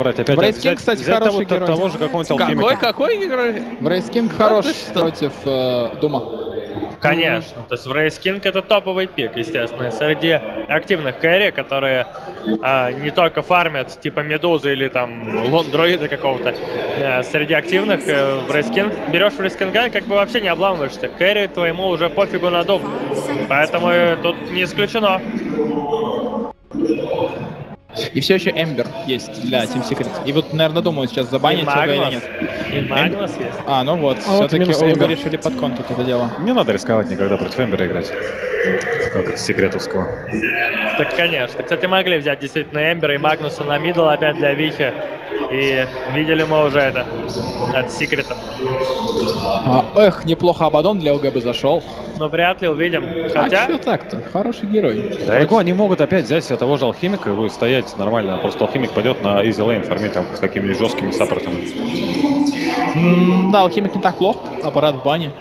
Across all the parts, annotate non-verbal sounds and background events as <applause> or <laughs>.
брать опять. Wraith King, кстати, взять хороший того, герой. того же какого-нибудь Какой, алхимика. какой герой? Wraith King хорош против э, Дума. Конечно. То есть Wraith King это топовый пик, естественно. Среди активных carry, которые а, не только фармят, типа Медузы или там Lone Druid а какого-то, э, среди активных э, Wraith King берешь Wraith King, как бы вообще не обламываешься. Carry твоему уже пофигу на Дум. Поэтому э, тут не исключено. И все еще Эмбер есть для Team Secret. И вот, наверное, думаю, сейчас И забанить его или нет. И Магнус есть. А, ну вот, А вот все-таки оба Эмбер. решили под контур это дело. Не надо рисковать никогда против Эмбера играть. Как секретовского. Так, конечно. Кстати, могли взять действительно Эмбера и Магнуса на мидл опять для Вихи. И видели мы уже это от секрета. А, эх, неплохо Абадон для ОГ бы зашел. Но вряд ли увидим. А Хотя, что так-то? Хороший герой. Да его они могут опять взять себе того же алхимика и будет стоять нормально. Просто алхимик пойдет на easy lane фармить там с какими-нибудь жесткими саппортами. Да, алхимик не так плох, аппарат в бане.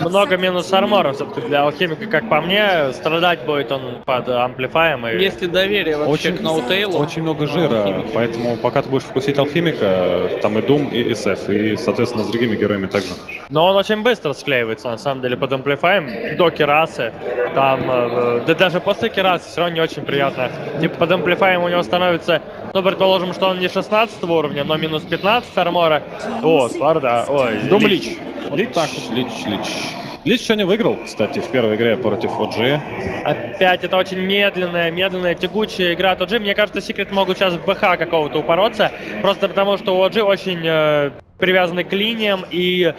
много минус армора все-таки для алхимика, как по мне. Страдать будет он под амплифаем. И... Есть ли доверие вообще к ноутейлу? очень много жира, поэтому пока ты будешь вкусить алхимика, там и Doom, и SF, и, соответственно, с другими героями также. Но он очень быстро склеивается, на самом деле, под amplify ем. До кирасы. Там, э, да даже после кирасы все равно не очень приятно. Типа под amplify ем у него становится, ну, предположим, что он не 16 уровня, но минус 15 armor а. О, Сварда, ой. Дум Лич. Лич. Лич, Лич, Лич. Лич сегодня выиграл, кстати, в первой игре против OG. Опять это очень медленная, медленная, тягучая игра от OG. Мне кажется, Секрет могут сейчас в БХ какого-то упороться. Просто потому, что у OG очень э, привязаны к линиям и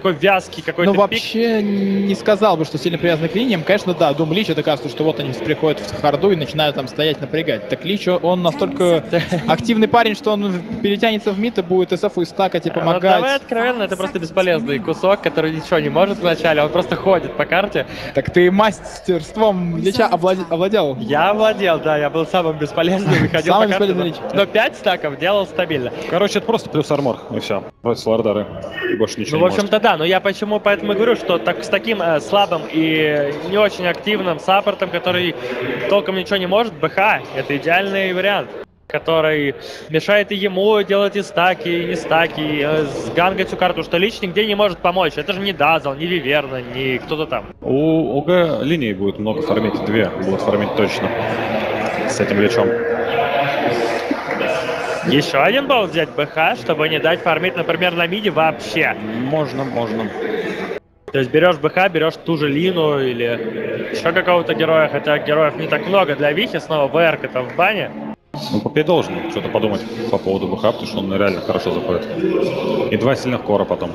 такой вязкий какой-то Ну, пик. вообще не сказал бы, что сильно привязан к линиям. Конечно, да, Дум Лич, это кажется, что вот они приходят в харду и начинают там стоять, напрягать. Так Лич, он настолько <laughs> активный парень, что он перетянется в мид и будет СФ и стакать и Ну, давай помогать. откровенно, это просто бесполезный кусок, который ничего не может вначале, он просто ходит по карте. Так ты мастерством Лича овладе- овладел. Я владел, да, я был самым бесполезным и ходил Самый по карте. лич. Но 5 стаков делал стабильно. Короче, это просто плюс армор, и все. Против Лордары. И больше ничего Ну, в общем-то, да, но я почему поэтому говорю, что так, с таким э, слабым и не очень активным саппортом, который толком ничего не может, БХ — это идеальный вариант который мешает и ему делать и стаки, и не стаки, и, э, сгангать всю карту, что лич нигде не может помочь. Это же не Дазл, не Виверна, не кто-то там. У ОГ линии будет много фармить, две будут фармить точно. С этим лечом. Еще один повод взять БХ, чтобы не дать фармить, например, на миде вообще. Можно, можно. То есть берешь БХ, берешь ту же Лину или еще какого-то героя, хотя героев не так много для Вихи, снова ВР это в бане. Ну, Попей должен что-то подумать по поводу БХ, потому что он реально хорошо заходит. И два сильных кора потом.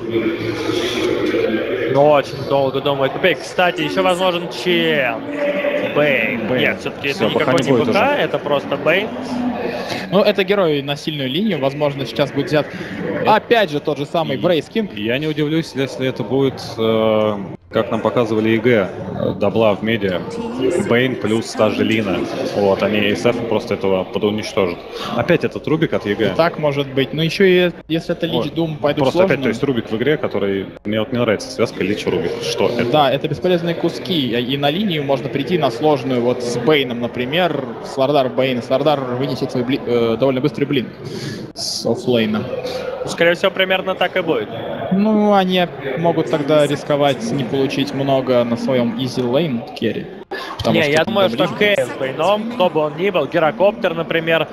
Но очень долго думает. Купей, кстати, еще возможен чем? Бэйн. Бэйн. Нет, все-таки Всё, это никакой не БХ, уже. это просто Бэйн. Ну, это герой на сильную линию. Возможно, сейчас будет взят опять же тот же самый Wraith King. Я не удивлюсь, если это будет, э, как нам показывали ОГ, дабла в миде, Бейн плюс та же Лина. Вот, они SF просто этого подуничтожат. Опять этот Рубик от ОГ. Так может быть. Но еще и если это Лич Вот. Дум пойдут Просто сложно. опять, то есть Рубик в игре, который... Мне вот не нравится связка Лич Рубик. Что это? Да, это бесполезные куски. И на линию можно прийти на сложную, вот с Бейном, например, Слардар Бейн. Слардар вынесет свой бли- э, довольно быстрый блинк с offlane а. Скорее всего, примерно так и будет. Ну, они могут тогда рисковать не получить много на своем easy lane carry. Потому не, я думаю, что с Бэйном, кто бы он ни был, Гирокоптер, например,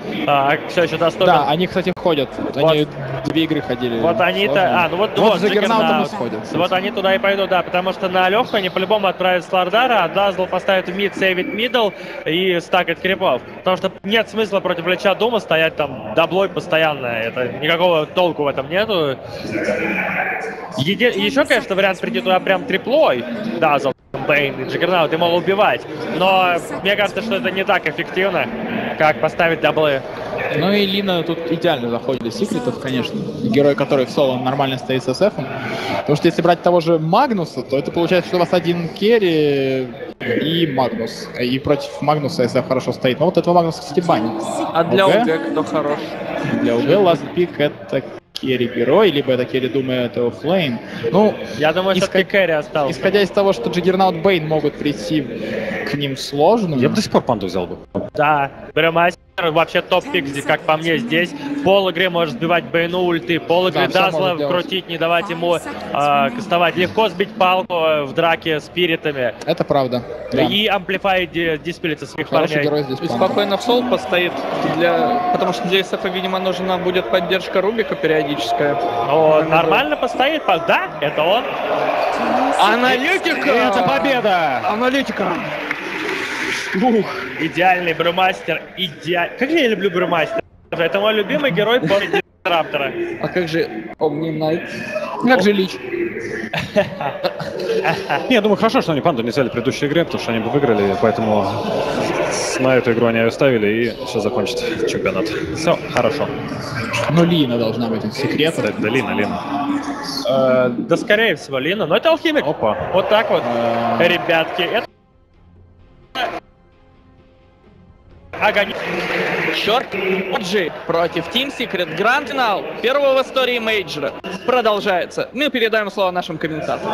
все еще доступен. Да, они, кстати, ходят. Они две игры ходили. Вот они-то... А, ну вот, Вот вот, Джаггернаутом сходят. Вот они туда и пойдут, да, потому что на легкую они по-любому отправят Слардара, а Дазл поставит в мид, сейвит мидл и стакает крипов. Потому что нет смысла против Лича Дума стоять там даблой постоянно. Это никакого толку в этом нету. Еди- Еще, конечно, вариант прийти туда прям триплой. Дазл, Бейн и Джаггернаут, и мол убивать. Но мне кажется, что это не так эффективно, как поставить даблы. Ну и Лина тут идеально заходит из секретов, конечно. Герой, который в соло нормально стоит с СФ. Потому что если брать того же Магнуса, то это получается, что у вас один carry и Магнус. И против Магнуса СФ хорошо стоит. Но вот этого Магнуса, кстати, банит. А для ОГ? ОГ кто хорош? Для ОГ last pick это carry герой, либо это carry Дума, это offlane. Ну, Я думаю, что Исход- все carry остался. исходя из того, что Джаггернаут Бейн могут прийти к к ним сложно. Я бы до сих пор панду взял бы. Да, Брюмастер вообще топ-пик, здесь, как по мне, здесь. Пол игры может сбивать Бейну ульты, пол игры Да, Дазла крутить, не давать ему э, кастовать. Легко сбить палку э, в драке с спиритами. Это правда. Да. И амплифает ди- диспелиться своих Хороший парней. герой здесь. И Панда. спокойно в сол постоит, для... потому что для СФ, видимо, нужна будет поддержка Рубика периодическая. Но нормально постоит, по- да, это он. Аналитика! Это победа! Аналитика! Идеальный Брюмастер, идеальный. Как я люблю Брюмастер. Это мой любимый герой после Раптора. А как же Omni Knight? Как же Лич? <laughs> Не, я думаю, хорошо, что они панду не взяли в предыдущей игре, потому что они бы выиграли, поэтому на эту игру они ее ставили и все закончится чемпионат. Все, хорошо. Ну, Лина должна быть, это секрет. Да, да, Лина, Лина. Э, да, скорее всего, Лина. Но это алхимик. Опа. Вот так вот, Э, ребятки. Это... Огонь. О Джи против Team Secret. Гранд-финал первого в истории мейджора продолжается. Мы передаем слово нашим комментаторам.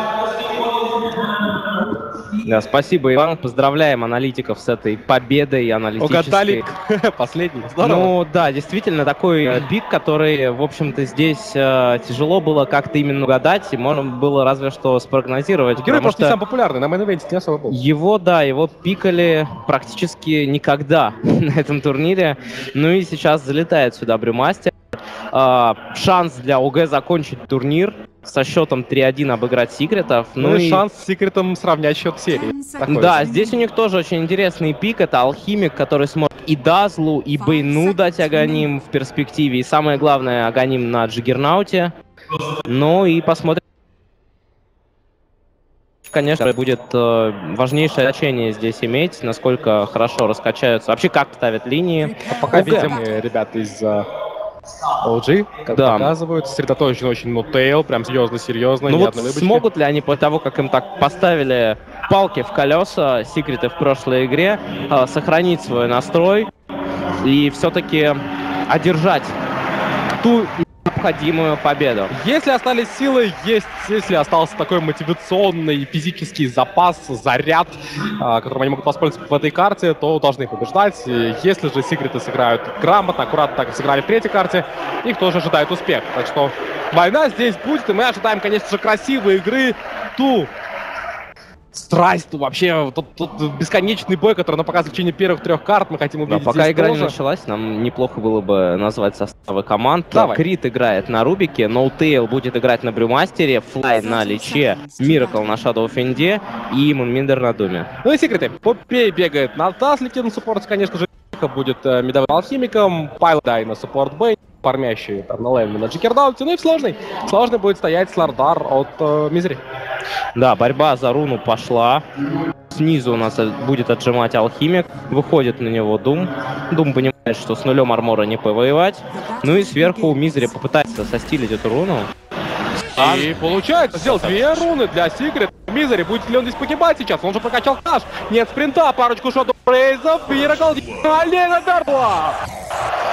Да, спасибо, Иван. Поздравляем аналитиков с этой победой аналитической. Угадали <laughs> последний. Здорово. Ну да, действительно такой э, пик, который, в общем-то, здесь э, тяжело было как-то именно угадать, и можно было разве что спрогнозировать. Герой просто не что самый популярный, на main event е не особо был. его, да, его пикали практически никогда <laughs> на этом турнире. Ну и сейчас залетает сюда Брюмастер. А, шанс для ОГ закончить турнир со счетом 3-1 обыграть секретов. Ну, и шанс с секретом сравнять счет серии. Такой. Да, здесь у них тоже очень интересный пик. Это алхимик, который сможет и Дазлу, и Бейну дать Аганим в перспективе. И самое главное, Аганим на Джиггернауте. Ну и посмотрим. Конечно, будет э, важнейшее значение здесь иметь, насколько хорошо раскачаются. Вообще, как ставят линии. Пока ОГ. видим э, ребята из OG, как Да. показывают, сосредоточен очень нотейл, прям серьезно-серьезно, Ну вот выбочки. смогут ли они после того, как им так поставили палки в колеса, секреты в прошлой игре, э, сохранить свой настрой и все-таки одержать ту необходимую победу? Если остались силы, есть, если остался такой мотивационный физический запас, заряд, а, которым они могут воспользоваться в этой карте, то должны побеждать. Если же секреты сыграют грамотно, аккуратно, так как сыграли в третьей карте, их тоже ожидает успех. Так что война здесь будет, и мы ожидаем, конечно же, красивой игры, ту страсть, вообще тот, тот бесконечный бой, который нам показывает в течение первых трех карт, мы хотим Да, увидеть пока здесь игра не тоже. началась, нам неплохо было бы назвать составы команд. Давай. Крит играет на Рубике, Ноутейл будет играть на Брюмастере, Флай на Личе, Миракл на Shadow Фенде и Мунмиандер на Думе. Ну и секреты. Попей бегает на Дазлике на суппорте, конечно же. будет э, медовым алхимиком, Пайл Дай на суппорт Бэй, фармящий там на левеле на Джекердауте. Ну и в сложный. Сложный будет стоять Слардар от э, Мизери. Да, борьба за руну пошла. Снизу у нас э, будет отжимать алхимик. Выходит на него Дум. Дум понимает, что с нулем армора не повоевать. Ну и сверху Мизери попытается состилить эту руну. И получается, сделал две руны для Секрет. Мизери, будет ли он здесь погибать сейчас? Он же прокачал хаш. Нет спринта, парочку шотов Рейзов, Миракл, Олега Дарла.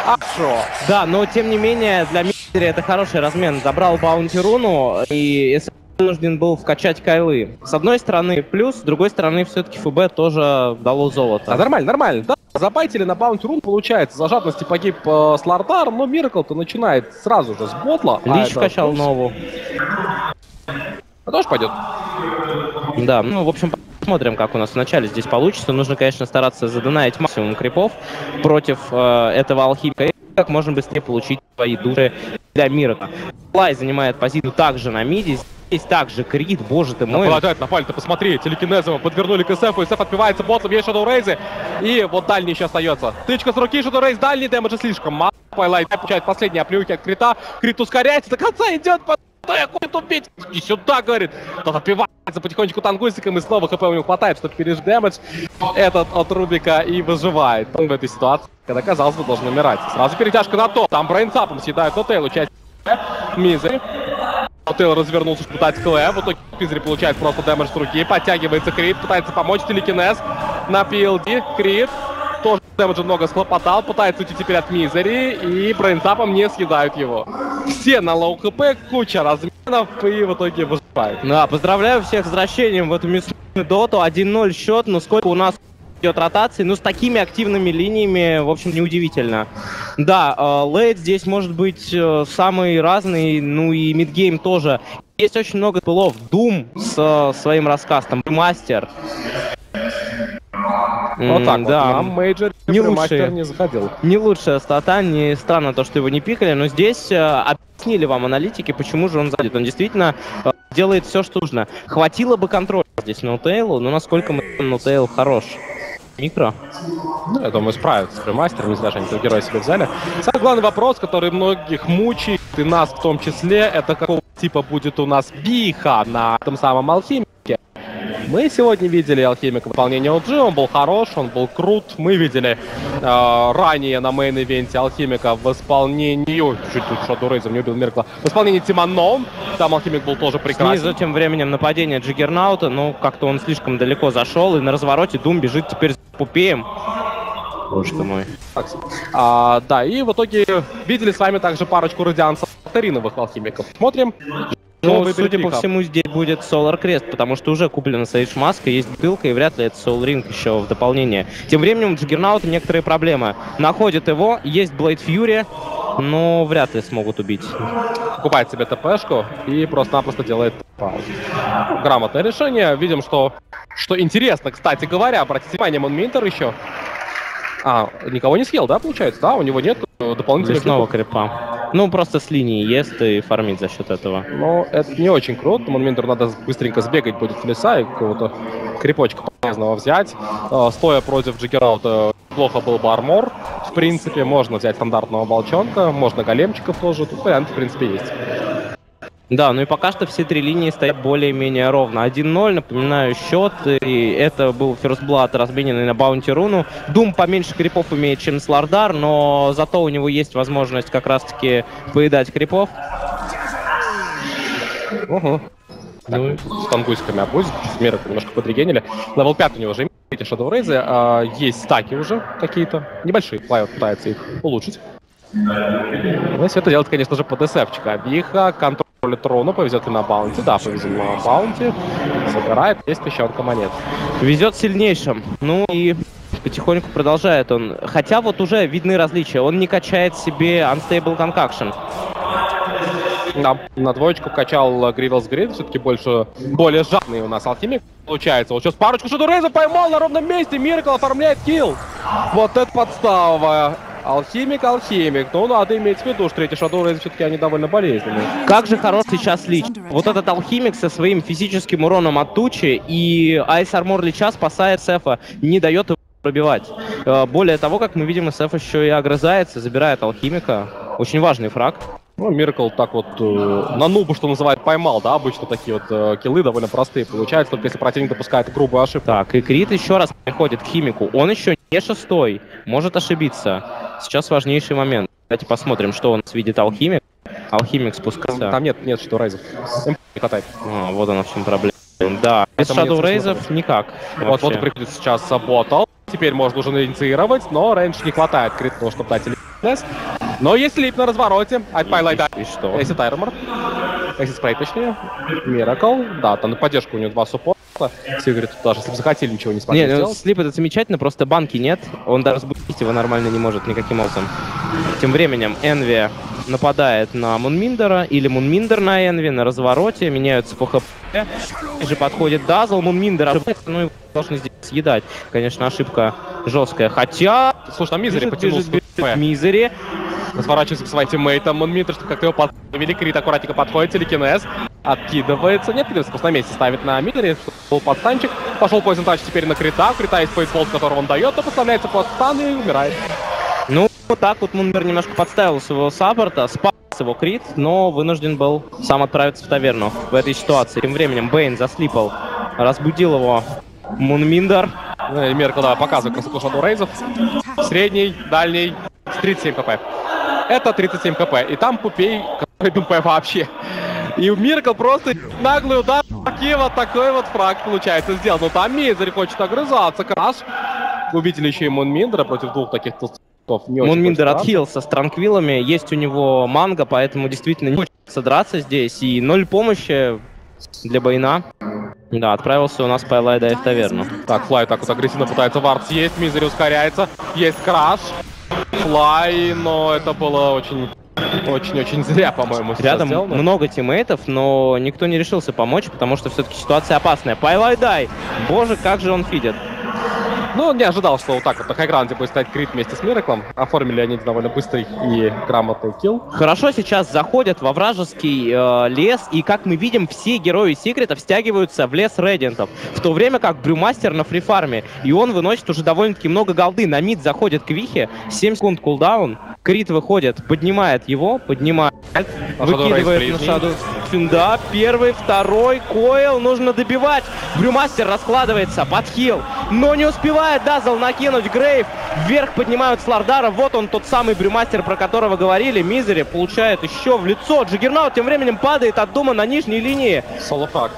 А шо? Да, но тем не менее для Мизери это хороший размен. Забрал баунти руну и СС вынужден был вкачать кайлы. С одной стороны плюс, с другой стороны все-таки ФБ тоже дало золото. А нормально, нормально. Да, забайтили на баунти рун, получается. За жадности погиб э, Слардар, но Миракл-то начинает сразу же с ботла. а Лич это- вкачал нову. А тоже пойдет. Да, ну, в общем, посмотрим, как у нас вначале здесь получится. Нужно, конечно, стараться задонать максимум крипов против э, этого алхимика. И как можно быстрее получить свои души для мира. Лай занимает позицию также на миде. Здесь также крит, боже ты мой. Нападают, напали, ты посмотри, телекинезом подвернули к СФ, и СФ отбивается ботлом, есть Shadow Рейзы, и вот дальний еще остается. Тычка с руки, Shadow Рейз, дальний дэмэджа слишком мало. Пайлайт получает последние оплюхи от крита, крит ускоряется, до конца идет, по... Да я хуй тупить! И сюда, говорит! Тот отбивается потихонечку тангусиком, и снова хп у него хватает, чтобы пережить damage. Этот от Рубика и выживает. Он в этой ситуации, когда, казалось бы, должен умирать. Сразу перетяжка на топ, там Brain Sap ом съедают Нотейлу, часть Мизери. Тейл развернулся, чтобы пытать КЛ. В итоге Мизери получает просто damage с руки. Подтягивается Крит, пытается помочь телекинез на PLD. Крит тоже damage а много схлопотал, пытается уйти теперь от Мизери, и Brain Sap ом не съедают его. Все на low хп, куча разменов, и в итоге выживают. Да, поздравляю всех с возвращением в эту мясную доту. 1-0 счет, но сколько у нас идет ротации, но с такими активными линиями, в общем, неудивительно. Да, э, late здесь может быть э, самый разный, ну и mid-game тоже. Есть очень много пылов. Doom с своим раскастом, мастер. Вот так М, вот. да. Нам major Не лучшие. не заходил. Не лучшая стата, не странно то, что его не пикали, но здесь э, объяснили вам аналитики, почему же он сзади. Он действительно э, делает все, что нужно. Хватило бы контроля здесь Ноутейлу, но насколько мы Ноутейл хорош. Микро. Ну, я думаю, справятся с Брюмастером, не зря же они этого героя себе взяли. Самый главный вопрос, который многих мучает, и нас в том числе, это какого типа будет у нас биха на этом самом алхимике. Мы сегодня видели алхимика в выполнении OG, он был хорош, он был крут. Мы видели э, ранее на main event е алхимика в исполнении... Ой, чуть тут Shadow Raze не убил Миракла. В исполнении Тиманом, там алхимик был тоже прекрасен. Снизу тем временем нападение Джиггернаута, ну как-то он слишком далеко зашел, и на развороте Дум бежит теперь пупеем. Боже ты мой. А, да, и в итоге видели с вами также парочку радианцев тариновых алхимиков. Смотрим. Ну, Новый судя по всему, здесь будет Solar Crest, потому что уже куплена Сейдж Маска, есть бутылка, и вряд ли это Soul Ring еще в дополнение. Тем временем у Джиггернаута некоторые проблемы. Находит его, есть Блейд Фьюри, но вряд ли смогут убить. покупает себе ТПшку и просто-напросто делает паузу. Грамотное решение. Видим, что, что интересно, кстати говоря, обратите внимание, Монминтер еще. А, никого не съел, да, получается? Да, у него нет э, дополнительных Лесного крипа. Ну, просто с линии ест и фармит за счет этого. Но это не очень круто. Монминтеру надо быстренько сбегать будет в леса и какого-то крипочка полезного взять. Э, Стоя против Джиггераута плохо был бы армор. В принципе, можно взять стандартного волчонка, можно големчиков тоже. Тут вариант, в принципе, есть. Да, ну и пока что все три линии стоят более-менее ровно. 1-0, напоминаю, счет. И это был First Blood, размененный на Баунти Руну. Дум поменьше крипов имеет, чем Слардар, но зато у него есть возможность как раз-таки поедать крипов. Угу. Ну, с тангуйскими обузь, меры немножко подрегенили. Левел 5 у него уже эти Shadow Raze, а, есть стаки уже какие-то, небольшие, Флайот пытается их улучшить. Но все это делает, конечно же, по ДСФчика. Абиха контролит трону, повезет и на баунти. Да, повезет на баунти. Собирает, есть пещерка монет. Везет сильнейшим. Ну и потихоньку продолжает он. Хотя вот уже видны различия. Он не качает себе Unstable Concoction. Да, на двоечку качал Гривелс Грид, все-таки больше, более жадный у нас алхимик получается. Вот сейчас парочку Raze поймал на ровном месте, Миркл оформляет килл. Вот это подстава. Алхимик, алхимик. Ну, надо иметь в виду, что эти Raze все-таки они довольно болезненные. Как же хорош сейчас Лич. Вот этот алхимик со своим физическим уроном от тучи и Айс Армор Лича спасает Сефа, не дает его пробивать. Э, Более того, как мы видим, Сеф еще и огрызается, забирает алхимика. Очень важный фраг. Ну, Миркл так вот э, на нубу, что называют, поймал, да, обычно такие вот э, киллы довольно простые получаются, только если противник допускает грубую ошибку. Так, и Крит еще раз приходит к химику. Он еще не шестой, может ошибиться. Сейчас важнейший момент. Давайте посмотрим, что у нас видит алхимик. Алхимик спускается. Там нет, нет Shadow Raze. МП не хватает. А, вот она в чем проблема. Да, без Shadow смысла Рейзов никак. Вот, вот приходит сейчас Ботл. Теперь можно уже инициировать, но рейндж не хватает критного, чтобы дать лип Но есть лип на развороте. Отпайлай, да. И что? Если Тайрмор. Если спрей, точнее. Миракл. Да, там на поддержку у него два суппорта. Сигрид тут даже, если бы захотели, ничего не смогли Не, ну, сделать. слип это замечательно, просто банки нет. Он даже сбустить его нормально не может никаким образом. Тем временем Энви нападает на Мунминдера, или Мунминдер на Энви, на развороте, меняются по хп. И же подходит Дазл, Мунминдер ошибается, ну и должны здесь съедать. Конечно, ошибка жесткая. Хотя... Слушай, там Мизери потянул бежит. Мизери. Разворачивается к своим тиммейтам. Он Митр, что как-то его подставили. Крит аккуратненько подходит, телекинез. Откидывается. Нет, Крит просто на месте ставит на Митере. Был подстанчик. Пошел Poison Touch теперь на Крита. Крита есть фейсбол, которого он дает. То подставляется под стан и умирает. Ну, вот так вот Мунмир немножко подставил своего саппорта, спас его крит, но вынужден был сам отправиться в таверну в этой ситуации. Тем временем Бейн заслипал, разбудил его Мунминдер. Ну, Меркл, да, показывает красоту Shadow Рейзов. Средний, дальний, с 37 кп. Это 37 кп. И там Пупей, который БМП вообще. И Миракл просто наглый удар. И вот такой вот фраг получается сделал. Но там Мизери хочет огрызаться. Crush. Увидели еще и Мунминдера против двух таких. Не очень Мунминдер отхилился с транквилами, есть у него манго, поэтому действительно не хочется драться здесь. И ноль помощи для Бейна. Да, отправился у нас Пайлайда и в таверну. Так, Флай так вот агрессивно пытается вард съесть, Мизери ускоряется, есть Crush. Флай, но это было очень... Очень-очень зря, по-моему, Рядом сделано. много тиммейтов, но никто не решился помочь, потому что все-таки ситуация опасная. Пайлайдай! Боже, как же он фидит. Ну, он не ожидал, что вот так вот на high ground е будет стоять Крит вместе с Мираклом. Оформили они довольно быстрый и грамотный kill. Хорошо сейчас заходят во вражеский э, лес, и как мы видим, все герои секретов стягиваются в лес Radiant ов. В то время как Брюмастер на free farm е, и он выносит уже довольно-таки много gold ы. На mid заходит Квихи, 7 секунд cooldown, Крит выходит, поднимает его, поднимает, Shadow выкидывает на шаду. Да, первый, второй, Койл, нужно добивать. Брюмастер раскладывается под хил, но не успевает Дазл накинуть Грейв. Вверх поднимают Слардара, вот он тот самый Брюмастер, про которого говорили. Мизери получает еще в лицо. Джиггернаут тем временем падает от дома на нижней линии. Солофак.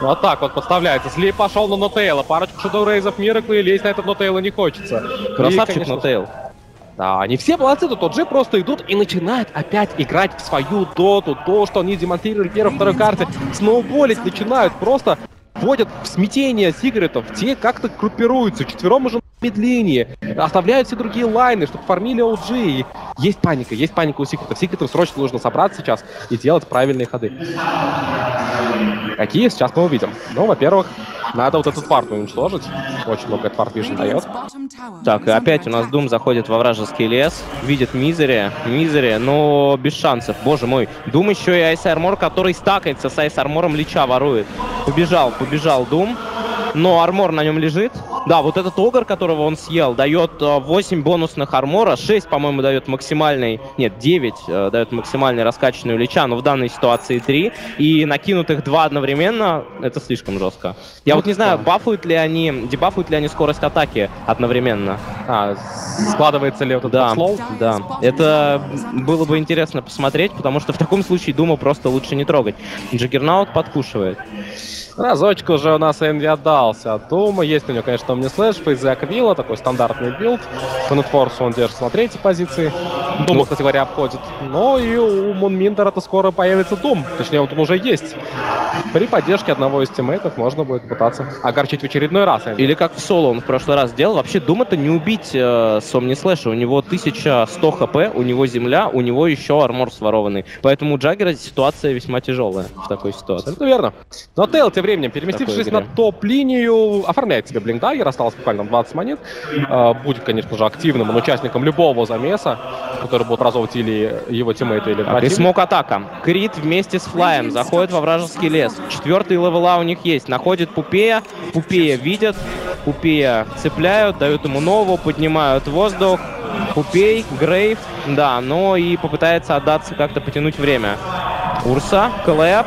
Вот так вот подставляется. Сли пошел на Нотейла. Парочку Shadow Рейзов Миракла и лезть на этот Нотейла не хочется. Красавчик И, конечно, Нотейл. Да, они все молодцы, тут тот же просто идут и начинают опять играть в свою доту. То, что они демонстрировали в первой второй карте, сноуболить начинают, просто вводят в смятение секретов. Те как-то группируются, четвером уже на медлении, оставляют все другие лайны, чтобы фармили OG. И Есть паника, есть паника у секретов. Секретам срочно нужно собраться сейчас и делать правильные ходы. Какие сейчас мы увидим? Ну, во-первых, надо вот этот фарт уничтожить. Очень много этот фарт вижен дает. Так, и опять у нас Дум заходит во вражеский лес, видит Мизери, Мизери, но без шансов, боже мой. Дум еще и Айс Армор, который стакается с Айс Армором, Лича ворует. Побежал, побежал Дум, но армор на нем лежит. Да, вот этот Огр, которого он съел, дает э, 8 бонусных армора, 6, по-моему, дает максимальный, нет, 9 э, дает максимальный раскачанную Лича, но в данной ситуации 3. И накинутых 2 одновременно, это слишком жестко. Я вот не знаю, бафуют ли они, дебафуют ли они скорость атаки одновременно. А, складывается ли вот этот Да, slow? да. Это было бы интересно посмотреть, потому что в таком случае Дума просто лучше не трогать. Джаггернаут подкушивает. Разочек уже у нас Энви отдался от Дума. Есть у него, конечно, Omnislash, phase ы Aquila, такой стандартный build. По net worth у он держится на третьей позиции. Дума, кстати говоря, обходит. Но и у Мунминдера-то скоро появится Дум. Точнее, он тут уже есть. При поддержке одного из тиммейтов можно будет пытаться огорчить в очередной раз. Энви. Или как в соло он в прошлый раз сделал. Вообще Дум это не убить э, с Omni Slash а. У него 1100 хп, у него земля, у него еще армор сворованный. Поэтому у Джаггера ситуация весьма тяжелая в такой ситуации. Абсолютно верно. Но Тейл тем временем, переместившись на топ-линию, оформляет себе блинкдагер, осталось буквально 20 монет. А, Будет, конечно же, активным он участником любого замеса, который будет образовывать или его тиммейты, или Так, и противник. smoke атака. Крит вместе с Флаем заходит во вражеский лес. Четвертый level а у них есть. Находит Пупея. Пупея видят. Пупея цепляют, дают ему нового, поднимают воздух. Пупей, Grave, да, но и попытается отдаться, как-то потянуть время. Урса, Clap.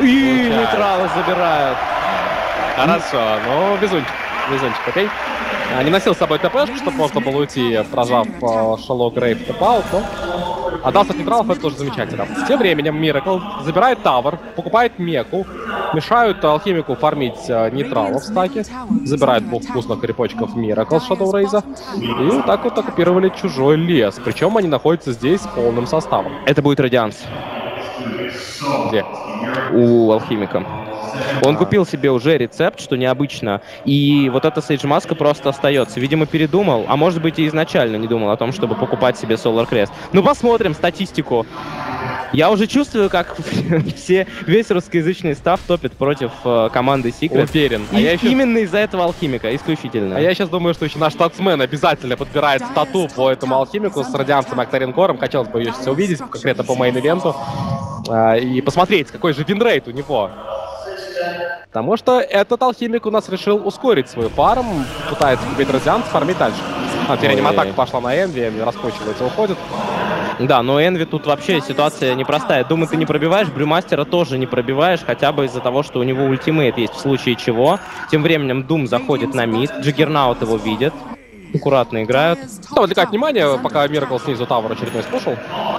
И нейтралы забирают. Хорошо, ну, везунчик, везунчик, окей. А, Не носил с собой ТПшку, чтобы можно было уйти, прожав э, Шало Грейв тэпаут, но отдался от нейтралов, это тоже замечательно. Тем временем Миракл забирает тавер, покупает меку, мешают алхимику фармить нейтралов в стаке, забирает двух вкусных крепочков Миракл с Shadow Рейза, и вот так вот оккупировали чужой лес. Причем они находятся здесь полным составом. Это будет Радианс Где? У алхимика. Он купил себе уже рецепт, что необычно, и вот эта Сейдж Маска просто остается. Видимо, передумал, а может быть и изначально не думал о том, чтобы покупать себе Solar Crest. Ну, посмотрим статистику. Я уже чувствую, как <laughs> все, весь русскоязычный став топит против э, команды Secret. Уверен. А И я еще именно из-за этого алхимика, исключительно. А я сейчас думаю, что еще наш статсмен обязательно подбирает стату по этому алхимику с радианцем и Акторинкором. Хотелось бы ее сейчас увидеть, конкретно по мейн-ивенту. а, И посмотреть, какой же winrate у него. Потому что этот алхимик у нас решил ускорить свою фарм, пытается купить Radiance, фармить дальше. А, теперь Ой. атака пошла на Энви, Энви раскручивается, уходит. Да, но Энви тут вообще ситуация непростая. Дума ты не пробиваешь, Брюмастера тоже не пробиваешь, хотя бы из-за того, что у него ultimate есть, в случае чего. Тем временем Дум заходит на mid, Juggernaut его видит. Аккуратно играют. Что отвлекать внимание, пока Миракл снизу tower очередной спушил.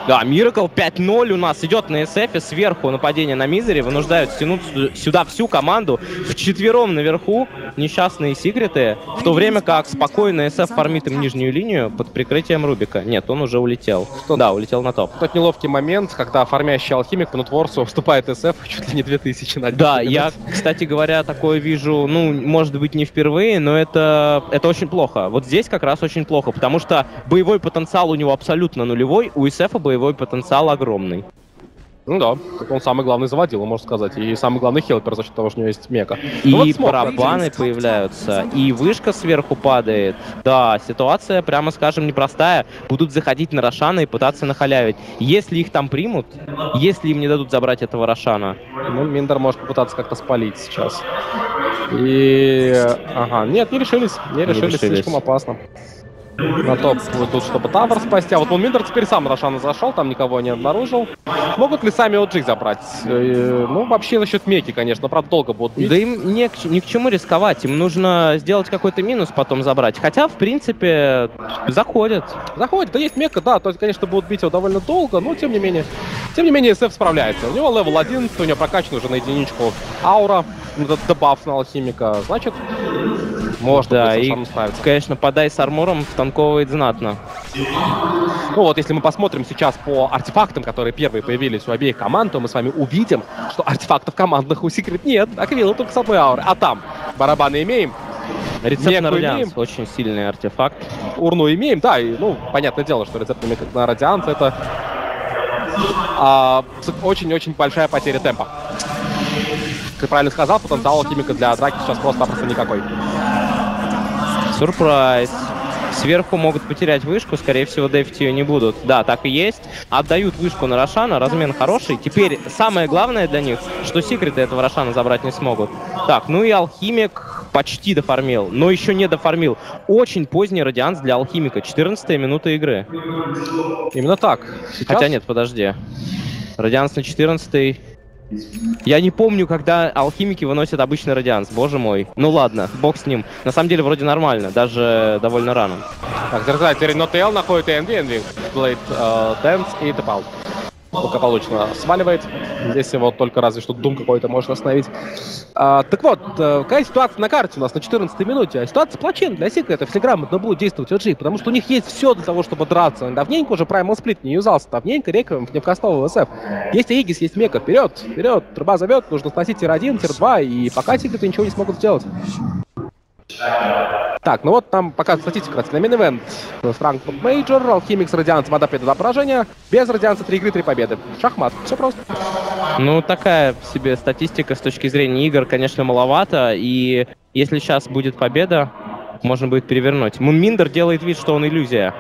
Да, Миракл 5-0 у нас идет на СФ, сверху нападение на Мизере, вынуждают стянуть сю- сюда всю команду, в четвером наверху несчастные секреты, в то время как спокойно СФ фармит им нижнюю линию под прикрытием Рубика. Нет, он уже улетел. Да, улетел на топ. Тот неловкий момент, когда фармящий алхимик по нутворсу вступает СФ <laughs> чуть ли не 2000 на Да, 10 я, минут. кстати говоря, такое вижу, ну, может быть, не впервые, но это, это очень плохо. Вот здесь как раз очень плохо, потому что боевой потенциал у него абсолютно нулевой, у СФ боевой потенциал огромный. Ну да, так он самый главный заводил, можно сказать, и самый главный хелпер за счет того, что у него есть мека. И Ну вот смог, барабаны появляются, и вышка сверху падает. Да, ситуация, прямо скажем, непростая. Будут заходить на Рошана и пытаться нахалявить. Если их там примут, если им не дадут забрать этого Рошана, Ну, Миндер может попытаться как-то спалить сейчас. И... Ага, нет, не решились. Не решились, решились. слишком опасно. На топ тут, чтобы tower спасти. А вот MoonMeander теперь сам Рошана зашел, там никого не обнаружил. Могут ли сами OG забрать? Э, Ну, вообще насчет Меки, конечно, правда, долго будут бить. да им не к, ни к чему рисковать. Им нужно сделать какой-то минус, потом забрать. Хотя, в принципе, заходят. Заходит, да есть мека, да, то есть, конечно, будут бить его довольно долго, но тем не менее. Тем не менее, СФ справляется. У него level 1, у него прокачан уже на единичку аура, этот debuff на алхимика, значит, можно Да, и, конечно, подай с армором втанковывает знатно. Ну вот, если мы посмотрим сейчас по артефактам, которые первые появились у обеих команд, то мы с вами увидим, что артефактов командных у Секрет нет, Аквилла только с одной ауры. А там барабаны имеем, Рецепт Меку на Радианс имеем. очень сильный артефакт. урну имеем, да, и, ну, понятное дело, что рецепт на- радианс это а, очень-очень большая потеря темпа. Ты правильно сказал, потенциал алхимика для драки сейчас просто-напросто никакой. Сюрприз. Сверху могут потерять вышку, скорее всего, дефить ее не будут. Да, так и есть. Отдают вышку на Рошана, размен хороший. Теперь самое главное для них, что секреты этого Рошана забрать не смогут. Так, ну и Алхимик почти дофармил, но еще не дофармил. Очень поздний радианс для Алхимика, 14 минута игры. Именно так. Сейчас Хотя нет, подожди. Radiance на 14 я не помню, когда алхимики выносят обычный Radiance, боже мой. Ну ладно, бог с ним. На самом деле вроде нормально, даже довольно рано. Так, зарезает теперь Нотел, находит Энви, Энви, Blade Dance и Тепал. Благополучно сваливает. Здесь его только разве что Дум какой-то может остановить. А, так вот, э, какая ситуация на карте у нас на 14 минуте? А Ситуация плачевна для Секрета, если грамотно будут действовать OG, потому что у них есть все для того, чтобы драться. Давненько уже Primal Split не юзался, давненько Реквием не вкастовал СФ. Есть Aegis, есть Мека, вперед, вперед, труба зовет, нужно сносить tier-1, tier-2, и пока Секреты ничего не смогут сделать. Так, ну вот там пока статистика, кстати, на main event. Frankfurt Major, Алхимик с радианцем, одна победа, два поражения. Без радианца три игры, три победы. Шах и мат, все просто. Ну, такая себе статистика с точки зрения игр, конечно, маловато. И если сейчас будет победа, можно будет перевернуть. Мунминдер делает вид, что он иллюзия.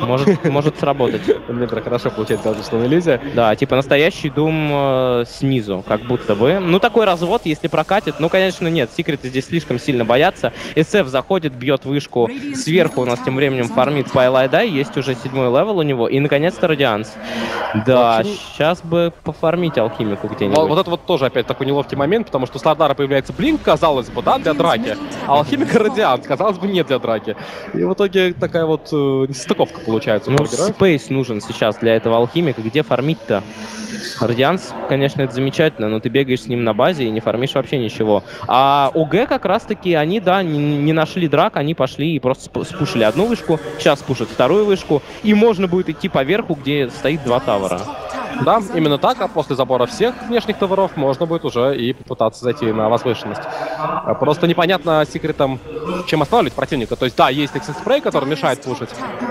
Может, может сработать. <laughs> Мидра хорошо получает даже, что иллюзия. Да, типа настоящий Дум э, снизу, как будто бы. Ну, такой развод, если прокатит. Ну, конечно, нет, секреты здесь слишком сильно боятся. SF заходит, бьет вышку. Сверху у нас тем временем фармит PieLieDie, есть уже седьмой level у него. И, наконец-то, Radiance. Да, сейчас бы пофармить алхимику где-нибудь. Вот, вот это вот тоже опять такой неловкий момент, потому что у Слардара появляется Blink, казалось бы, да, для драки. А Алхимика Радиант, казалось бы, нет для драки. И в итоге такая вот э, несостыковка получается Ну, спейс нужен сейчас для этого алхимика. Где фармить-то? Радианс, конечно, это замечательно, но ты бегаешь с ним на базе и не фармишь вообще ничего. А ОГ как раз-таки, они, да, не, не нашли драк, они пошли и просто сп- спушили одну вышку, сейчас спушат вторую вышку, и можно будет идти по верху, где стоит два тавара. Да, именно так, а после забора всех внешних товаров можно будет уже и попытаться зайти на возвышенность. А Просто непонятно секретом, чем останавливать противника. То есть, да, есть эксит спрей, который мешает пушить.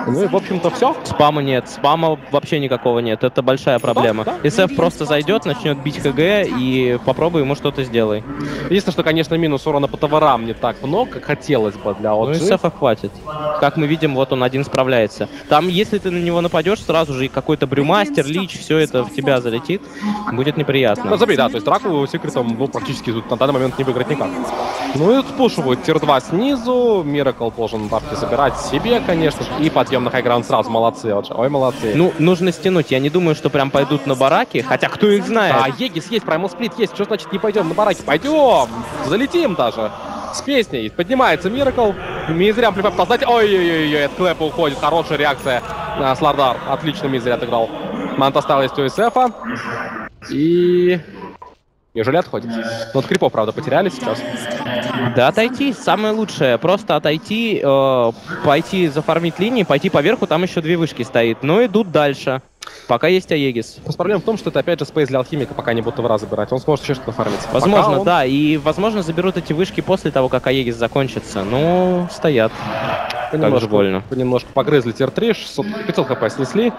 Ну и, в общем-то, все. Спама нет, спама вообще никакого нет, это большая проблема. да. СФ просто зайдет, начнет бить ХГ и попробуй ему что-то сделай. Единственное, что, конечно, минус урона по товарам не так много, как хотелось бы для Ну, OG. СФ хватит. Как мы видим, вот он один справляется. Там, если ты на него нападешь, сразу же и какой-то брюмастер, лич, все это в тебя залетит. Будет Ну, неприятно. забей, да, то есть драку секретом, ну, практически тут на данный момент не выиграть никак. Ну и спушивают tier-2 снизу, Миракл должен бабки забирать себе, конечно же, и подъем на high ground сразу, молодцы, OG. ой, молодцы. Ну, нужно стянуть. Я не думаю, что прям пойдут на бараки, хотя кто их знает. Aegis есть, Primal Split есть, что значит не пойдем на бараки? Пойдем, залетим даже. С песней. Поднимается Миракл, Amplify пытался дать. Ой-ой-ой, от Clap а уходит. Хорошая реакция на Слардар. Отлично Мизери отыграл. Мант осталась у СФа. И... Неужели отходит? Ну, от крипов, правда, потеряли сейчас. Да, отойти самое лучшее. Просто отойти, э, пойти зафармить линии, пойти поверху, там еще две вышки стоит. Но идут дальше. Пока есть Аегис. Просто проблема в том, что это опять же спейс для алхимика, пока не будут в раз забирать. Он сможет еще что-то фармить. Возможно, он- да. И, возможно, заберут эти вышки после того, как Аегис закончится. Ну, стоят. Понемножку, же больно. Понемножку погрызли tier 3, 600, 500 хп снесли.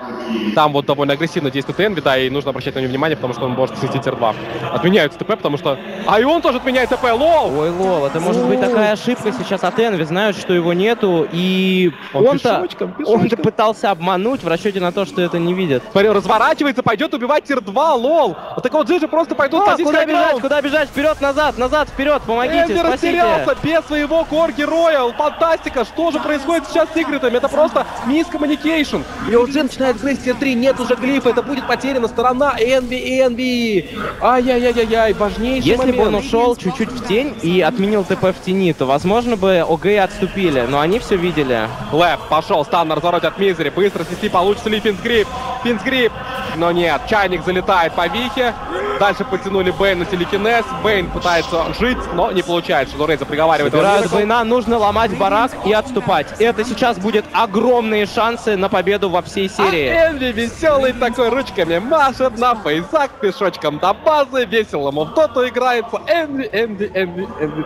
Там вот довольно агрессивно действует Энви, да, и нужно обращать на него внимание, потому что он может снести tier 2. Отменяют ТП, потому что... А и он тоже отменяет ТП, lol! Ой, lol, это может быть такая ошибка сейчас от Энви. Знают, что его нету, и Он он-то... Он-то пешочком. пытался обмануть в расчете на то, что это не видят. Смотри, разворачивается, пойдет убивать tier 2, lol! Вот так вот GG просто пойдут А, куда бежать, куда бежать? Вперед, назад, назад, вперед, помогите, Энви спасите. растерялся без своего core-героя. Фантастика! Что же происходит сейчас с играми? Это просто miscommunication. И уже начинает грызть tier 3, нет уже глифа, это будет потеряна сторона. Энви, Энви! Ай-яй-яй-яй, важнейший Если бы он момент. ушел чуть-чуть в тень и отменил ТП в тени, то, возможно, бы ОГ отступили, но они все видели. Clap пошел, стан на развороте от Мизери. Быстро снести получится ли Fiend's Grip? Fiend's Grip! Но нет, чайник залетает по Вихе. Дальше потянули Бэйн на телекинез. Бэйн пытается жить, но не получается. Shadow Raze приговаривает. его Собирают Миракл. война, нужно ломать барак и отступать. Это сейчас будет огромные шансы на победу во всей серии. А Энви веселый такой ручками машет на фейзах пешочком до базы. Весело ему в доту играется. Энви, Энви, Энви, Энви.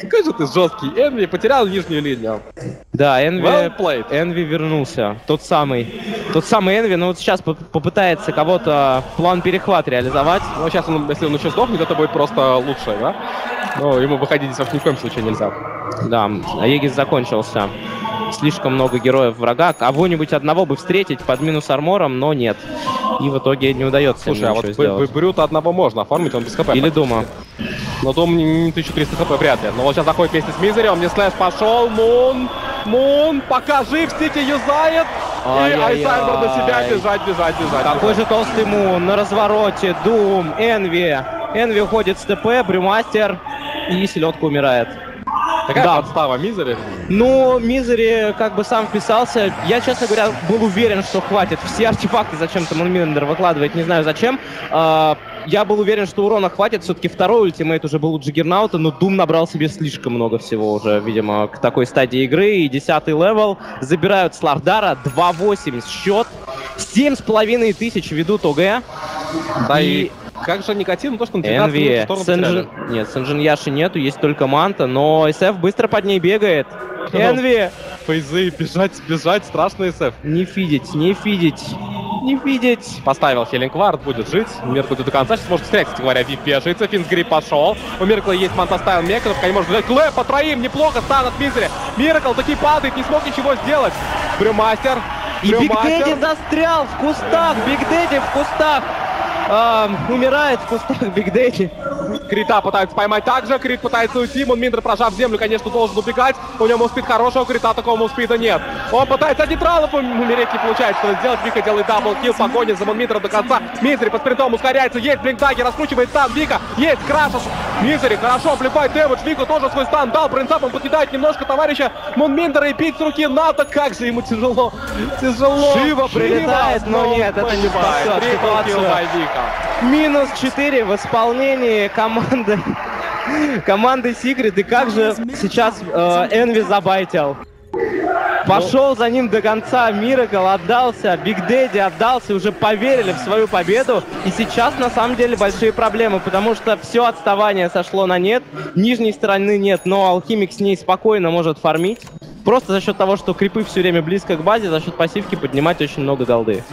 Какой же ты жесткий. Энви потерял нижнюю линию. Да, Энви, Well. Энви вернулся. Тот самый. Тот самый Энви, но вот сейчас поп- попытается кого-то план перехват реализовать. Сейчас, он, если он еще сдохнет, это будет просто лучше, да? Но ему выходить здесь ни в коем случае нельзя. Да, Аегис закончился. Слишком много героев врага. Кого-нибудь одного бы встретить под минус армором, но нет. И в итоге не удается Слушай, а вот Б- сделать. Б- Брюта одного можно оформить, он без хп. Или Дума. Но не 1300 хп вряд ли. Но вот сейчас заходит вместе с Мизери, он мне слэш пошел, Мун, Мун, пока жив, Сити юзает. И Ай-яй-яй. Айсаймбер на себя бежать, бежать, бежать. Какой же толстый мун на развороте. Дум, Энви. Энви уходит с ТП, Брюмастер. И селедка умирает. Такая да. подстава Мизери. Ну, Мизери как бы сам вписался. Я, честно говоря, был уверен, что хватит. Все артефакты зачем-то Мунминдер выкладывает, не знаю зачем. А, я был уверен, что урона хватит. Все-таки второй ultimate уже был у Juggernaut а, но Дум набрал себе слишком много всего уже, видимо, к такой стадии игры. И десятый level. Забирают Слардара. 2-8 счет. Семь с половиной тысяч ведут ОГ. Да И- и как же никотин, то, что на 15 минут Энви. в сторону Sange and... Нет, Sange and Yasha нету, есть только Манта, но СФ быстро под ней бегает. Энви! Фейзы, бежать, бежать, страшный СФ. Не фидить, не фидить, не фидить. Поставил Healing Ward, будет жить. Меркл до конца. Сейчас может стрелять, кстати говоря, Вип бежится. Fiend's Grip пошел. У Меркла есть Manta Style Мека, пока не может взять. Clap по троим, неплохо, стан от Мизери. Миракл таки падает, не смог ничего сделать. Брюмастер. И Биг. Дэдди застрял в кустах, Биг Дэдди в кустах. Умирает в кустах Биг Дэдди. Крита пытаются поймать также, Крит пытается уйти, Мунминдер, прожав землю, конечно, должен убегать. У него speed хорошего, Крита такого speed а нет. Он пытается один тралов умереть, не получается что сделать. Вика делает даблкил, погоня за Мунминдером до конца. Мизери под спринтом ускоряется, есть блинктаги, раскручивает стан Вика, есть краш. Мизери хорошо плепает дэмэдж, Вика тоже свой стан дал, принцап, он покидает немножко товарища Мунминдера и пить с руки НАТО, как же ему тяжело, тяжело. Шива прилетает, но нет, это не спасет ситуацию. Вика. Минус 4 в исполнении команды команды Secret. И как же сейчас э, Энви забайтил. Пошел за ним до конца, Миракл отдался, Биг Дэдди отдался, уже поверили в свою победу. И сейчас на самом деле большие проблемы, потому что все отставание сошло на нет, нижней стороны нет, но Алхимик с ней спокойно может фармить. Просто за счет того, что крипы все время близко к базе, за счет пассивки поднимать очень много голды.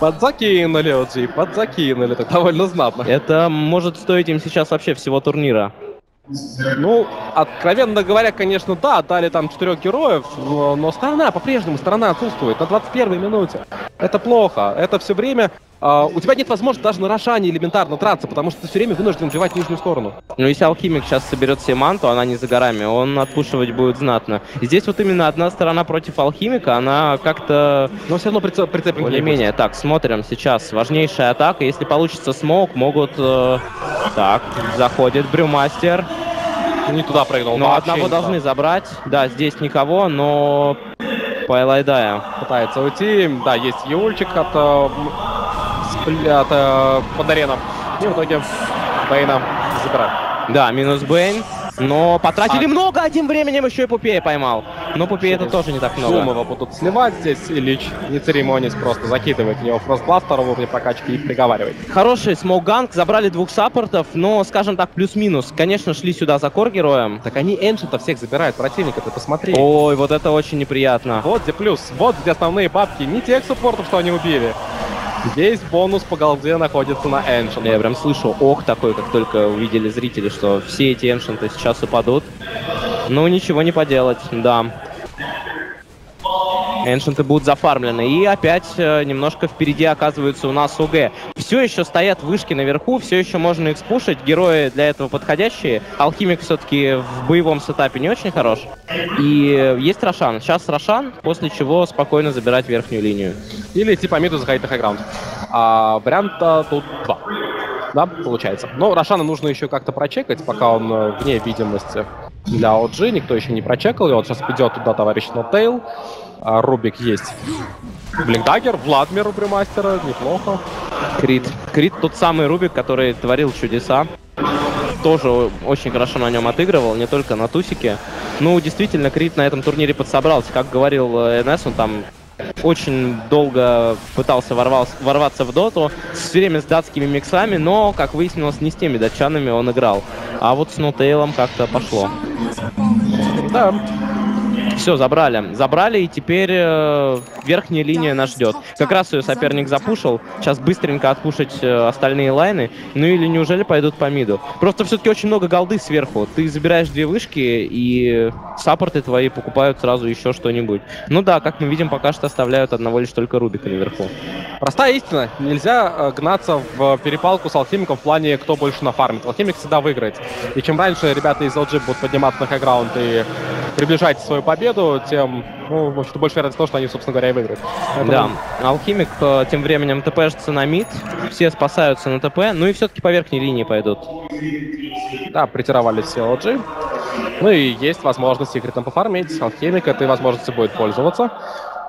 Подзакинули, OG, подзакинули, так довольно знатно. Это может стоить им сейчас вообще всего турнира. Ну, откровенно говоря, конечно, да, дали там четырех героев, но, но сторона по-прежнему, сторона отсутствует на 21 минуте. Это плохо, это все время... а, у тебя нет возможности даже на Рошане элементарно драться, потому что ты все время вынужден убивать нижнюю сторону. Ну, если Алхимик сейчас соберет себе манту, она не за горами, он отпушивать будет знатно. И здесь вот именно одна сторона против Алхимика, она как-то Но все равно прицеп, прицеплен более-менее. Так, смотрим сейчас. Важнейшая атака. Если получится смоук, могут... э, Так, заходит Брюмастер. Не туда прыгнул. Но одного не туда. должны забрать. Да, здесь никого, но Пайлайдая. Пытается уйти. Да, есть Юльчик от, э, от э, под ареном. И в итоге Бейна забирают. Да, минус Бэйн. Но потратили А- много, тем временем еще и Пупея поймал. Но Пупея это тоже не так много. Сумова будут сливать здесь. Ильич, не церемонясь, просто закидывает в него frost blast в уровне прокачки и приговаривает. Хороший smoke gank, забрали двух саппортов, но, скажем так, плюс-минус. Конечно, шли сюда за core героем. Так они ancient а всех забирают противника, ты посмотри. Ой, вот это очень неприятно. Вот где плюс, вот где основные бабки. Не тех суппортов, что они убили. Здесь бонус по голде находится на эншента. Я прям слышу ох такой, как только увидели зрители, что все эти эншенты сейчас упадут. Ну, ничего не поделать, да. Эншенты будут зафармлены. И опять э, немножко впереди оказываются у нас ОГ. Все еще стоят вышки наверху, все еще можно их спушить. Герои для этого подходящие. Алхимик все-таки в боевом сетапе не очень хорош. И есть Рошан. Сейчас Рошан, после чего спокойно забирать верхнюю линию. Или идти по миду заходить на хайграунд. А варианта тут два. Да, получается. Но Рошана нужно еще как-то прочекать, пока он э, вне видимости для OG. Никто еще не прочекал. И вот сейчас идет туда товарищ Нотейл. А, Рубик есть. Блинкдаггер, Владмир у Брюмастера. Неплохо. Крит. Крит тот самый Рубик, который творил чудеса. Тоже очень хорошо на нем отыгрывал, не только на тусике. Ну, действительно, Крит на этом турнире подсобрался. Как говорил э, НС, он там очень долго пытался ворвался- ворваться в доту, все время с датскими миксами, но, как выяснилось, не с теми датчанами он играл. А вот с Нутейлом как-то пошло. Да, Все, забрали. Забрали, и теперь э, верхняя линия нас ждет. Как раз ее соперник запушил. Сейчас быстренько отпушить э, остальные лайны. Ну или неужели пойдут по миду? Просто все-таки очень много голды сверху. Ты забираешь две вышки, и саппорты твои покупают сразу еще что-нибудь. Ну да, как мы видим, пока что оставляют одного лишь только Рубика наверху. Простая истина. Нельзя э, гнаться в перепалку с алхимиком в плане, кто больше нафармит. Алхимик всегда выиграет. И чем раньше ребята из LG будут подниматься на хайграунд и приближать свою победу, тем, ну, в общем-то, больше вероятность того, что они, собственно говоря, и выиграют. Поэтому Да, алхимик э, тем временем ТПшится на мид, все спасаются на ТП, ну и все-таки по верхней линии пойдут. Да, притировали все OG. Ну и есть возможность секретом пофармить. Алхимик этой возможностью будет пользоваться.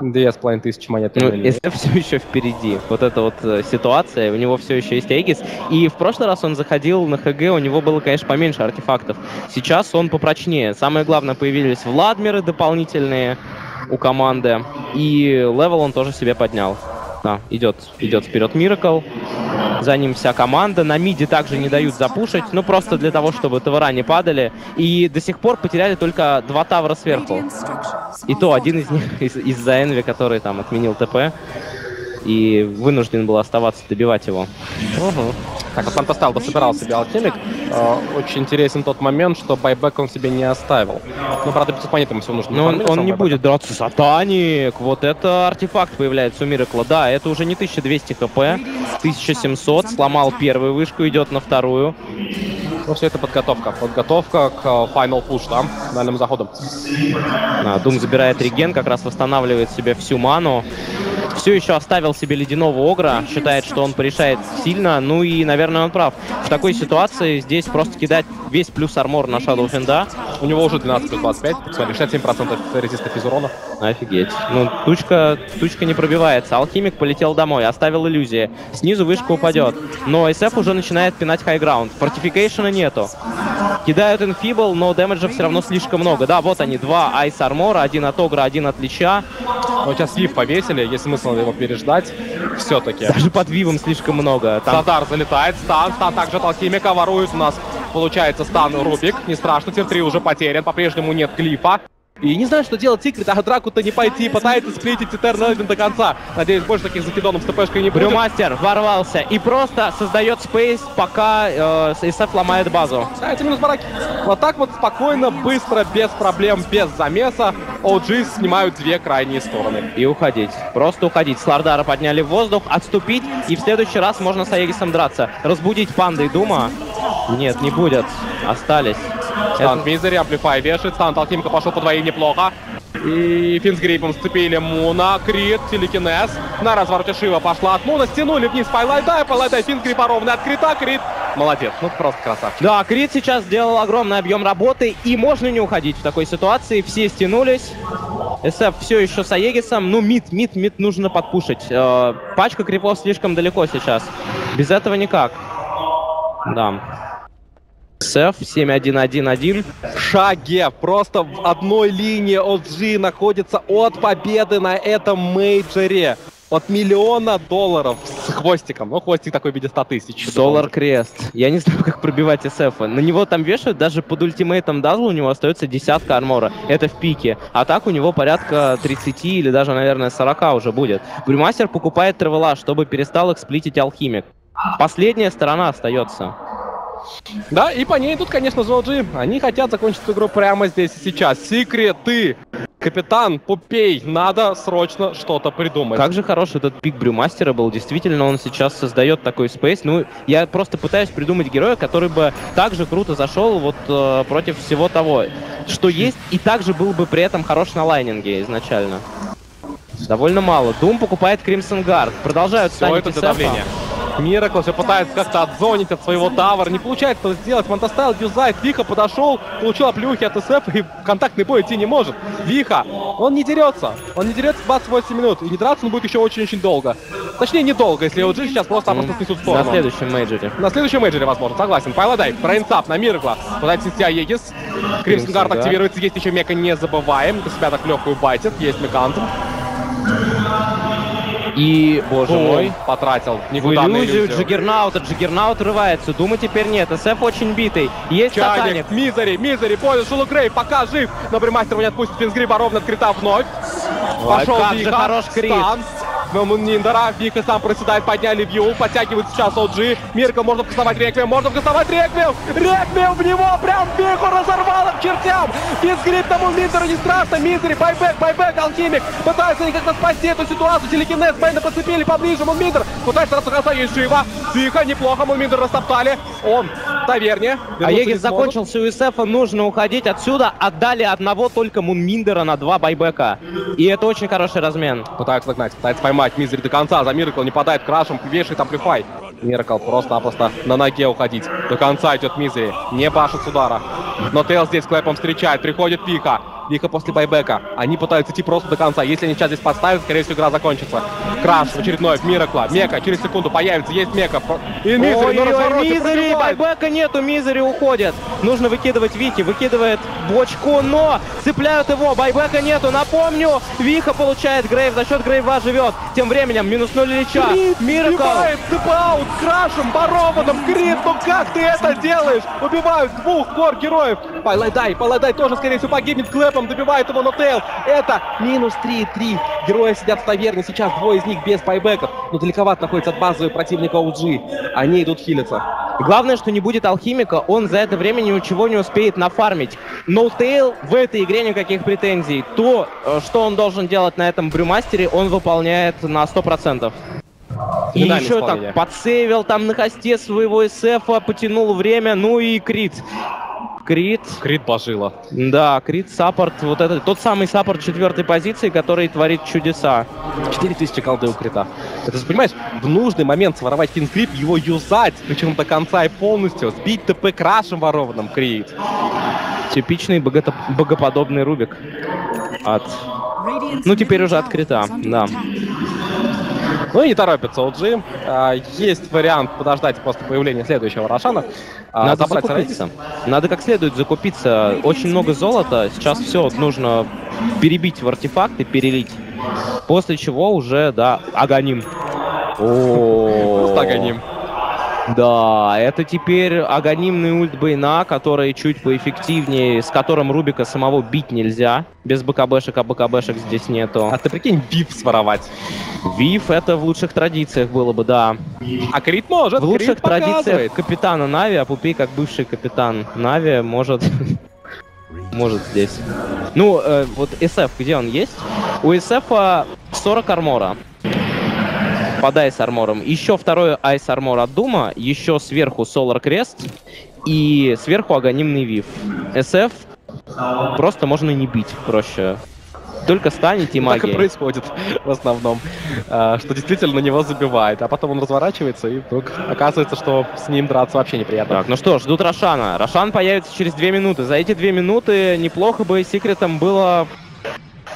Две с половиной тысячи монет. Ну. SF все еще впереди. Вот эта вот э, ситуация, у него все еще есть Aegis. И в прошлый раз он заходил на ХГ, у него было, конечно, поменьше артефактов. Сейчас он попрочнее. Самое главное, появились Владмиры дополнительные у команды. И левел он тоже себе поднял. Да, идет, идет вперед Миракл. За ним вся команда. На миде также не дают запушить. Ну, просто для того, чтобы тавара не падали. И до сих пор потеряли только два тавра сверху. И то один из них из- из-за Энви, который там отменил ТП. И вынужден был оставаться добивать его. Мгм. Так, вот Фантастал дособирал себе алхимик. Э, Очень интересен тот момент, что байбек он себе не оставил. Ну, правда, 500 монет ему всего нужно. Но он, он не байбек. будет драться. Сатаник! Вот это артефакт появляется у Миракла. Да, это уже не 1200 хп. 1700. Сломал первую вышку, идет на вторую. Ну, все это подготовка. Подготовка к э, Final Push, да, финальным заходом. Дум забирает реген, как раз восстанавливает себе всю ману. Все еще оставил себе ледяного огра, считает, что он порешает сильно. Ну и, наверное, он прав. В такой ситуации здесь просто кидать весь плюс армор на Shadow Финда. У него уже 12 плюс 25. Смотри, 67% резистов из урона. Офигеть. Ну, тучка, тучка не пробивается. Алхимик полетел домой, оставил иллюзии. Снизу вышка упадет. Но SF уже начинает пинать highground. Fortification а нету. Кидают enfeeble, но damage а все равно слишком много. Да, вот они, два ice armor а, один от огра, один от лича. Но сейчас слив повесили, есть смысл его переждать. Все-таки. Даже под weave ом слишком много. Там Садар залетает, stun, stun также от алхимика, ворует у нас, получается, стан Рубик. Не страшно, tier 3 уже потерян, по-прежнему нет глифа. И не знаю, что делать Секрет, а драку-то не пойти, пытается сплитить Этернал до конца. Надеюсь, больше таких закидонов с ТПшкой не будет. Брюмастер ворвался и просто создает space, пока э, SF ломает базу. Да, это минус бараки. Вот так вот спокойно, быстро, без проблем, без замеса OG снимают две крайние стороны. И уходить. Просто уходить. Слардара подняли в воздух, отступить, и в следующий раз можно с Аегисом драться. Разбудить панды и Дума? Нет, не будет. Остались. Стан в мизере, амплифай вешает, стан алхимика пошел по двоим неплохо. И Финн с Грейпом сцепили Муна, Крит, телекинез. На развороте Шива пошла от Муна, стянули вниз Пайлайдай, Пайлайдай, Финн с Грипа ровно открыта, Крит молодец, ну просто красавчик. Да, Крит сейчас сделал огромный объем работы, и можно не уходить в такой ситуации. Все стянулись. СФ все еще с Аегисом. Ну, мид, мид, мид нужно подпушить. Э, пачка крипов слишком далеко сейчас. Без этого никак. Да. СФ 7-1-1-1. В шаге, просто в одной линии OG находится от победы на этом мейджоре. От миллиона долларов с хвостиком. Ну, хвостик такой в виде 100 тысяч. Солар Крест. Я не <laughs> знаю, как пробивать СФ. На него там вешают, даже под ультимейтом Дазла у него остается десятка армора. Это в пике. А так у него порядка 30 или даже, наверное, 40 уже будет. Брюмастер покупает Тревела, чтобы перестал их сплитить Алхимик. Последняя сторона остается. Да, и по ней тут, конечно, ZOG. Они хотят закончить игру прямо здесь и сейчас. Секреты! Капитан, Пупей, надо срочно что-то придумать. Как же хороший этот пик Брюмастера был. Действительно, он сейчас создает такой space. Ну, я просто пытаюсь придумать героя, который бы так же круто зашел вот э, против всего того, что есть, и также был бы при этом хорош на лайнинге изначально. Довольно мало. Дум покупает Crimson Guard. Продолжают Все stun ить это для SF. Миракл все пытается как-то отзонить от своего tower а. Не получается это сделать. Manta Style юзает. Виха подошел, получил оплюхи от СФ и в контактный бой идти не может. Виха, он не дерется. Он не дерется 28 минут. И не драться он будет еще очень-очень долго. Точнее, недолго, если OG сейчас просто-напросто снесут в На сторону. следующем мейджоре. На следующем мейджоре, возможно, согласен. Пайладай, брейнсап на Миракла. Пытается снести Аегис. Кримсон Гард активируется. Есть еще мека, не забываем. До себя так легкую байтит. Есть мекантом. И, боже Бум. мой, Потратил. в Никуда на иллюзию иллюзию. Джиггернаута. Джиггернаут рывается. Дума теперь нет. СФ очень битый. Есть Чайник, сатаник. Мизери, Мизери, понял, Шулукрей, пока жив, но Бримастер его не отпустит, Пинсгриба ровно открыта вновь. Ой, Пошел как же Вика, хорош крит. стан. Но Ниндера, Вика сам проседает, подняли вью, подтягивает сейчас OG. Мирка, можно кастовать Реквием, можно кастовать Реквием. Реквием в него, прям Вику разорвало к чертям. Пинсгриб тому Миндеру не страшно, Мизери, байбек, байбек, Алхимик. Пытается они как-то спасти эту ситуацию, телекинез, Бэйна подцепили поближе, Мунминдер. Пытается раз конца, есть живо. Тихо, неплохо, Мунминдер растоптали. Он в таверне. А Егис закончился у ЮСФа, нужно уходить отсюда. Отдали одного только Мунминдера на два байбека. И это очень хороший размен. Пытаются догнать, пытается поймать Мизери до конца. За Миракл не падает крашем, вешает амплифай. Миракл просто-напросто на ноге уходить. До конца идет Мизери. Не башит с удара. Но Тейл здесь клэпом встречает. Приходит Пика. Пика после байбека. Они пытаются идти просто до конца. Если они сейчас здесь подставят, скорее всего, игра закончится. Краш в очередной в Миракла. Мека через секунду появится. Есть Мека. И Мизери на Ой-ой-ой, развороте Мизери, байбека нету, Мизери уходит. Нужно выкидывать Вики, выкидывает бочку, но цепляют его, байбека нету. Напомню, Виха получает Грейв, за счет Грейва живет. Тем временем минус 0 Ильича. Миракл. Убивает цепаут, крашем, бароводом, крит, ну как ты это делаешь? Убивают двух кор героев. Пайлайдай, Пайлайдай тоже, скорее всего, погибнет клэпом, добивает его Нотейл. Это минус 3-3. Герои сидят в таверне, сейчас двое из них без байбеков. Но далековато находится от базового противника OG. Они идут хилиться. Главное, что не будет алхимика, он за это время ничего не успеет нафармить. Ноутейл в этой игре никаких претензий. То, э, что он должен делать на этом брюмастере, он выполняет на 100%. И Феноменальное еще так подсейвил там на хосте своего СФа, потянул время, ну и крит. Крит, Крит божила. да, крит саппорт, вот это тот самый саппорт четвертой позиции, который творит чудеса. 4000 голды у Крита. Это же, понимаешь, в нужный момент своровать кинскрип, его юзать, причем до конца и полностью, сбить ТП крашем ворованным Крит. Типичный богато- богоподобный Рубик. От... Ну, теперь уже открыта, открыта, да. Ну и не торопится OG. А, есть вариант подождать после появления следующего Рошана. А, Надо забрать закупиться. Надо как следует закупиться. Очень много золота. Сейчас все нужно перебить в артефакты, перелить. После чего уже, да, Аганим. О, Просто Аганим. Да, это теперь аганимный ульт Бейна, который чуть поэффективнее, с которым Рубика самого бить нельзя. Без БКБшек, а БКБшек здесь нету. А ты прикинь, weave своровать. Weave это в лучших традициях было бы, да. А Крит может. В лучших традициях капитана Нави, а Пупей как бывший капитан Нави может... может здесь. Ну, э, вот SF, где он есть? У SF 40 армора. Под айс армором. Еще второй айс армор от Дума. Еще сверху Solar Крест. И сверху аганимный Вив. SF просто можно не бить, проще. только станет и Так и происходит в основном, а, что действительно него забивает, а потом он разворачивается и вдруг оказывается, что с ним драться вообще неприятно. Так, ну что, ждут Рошана. Рошан появится через две минуты. За эти две минуты неплохо бы секретом было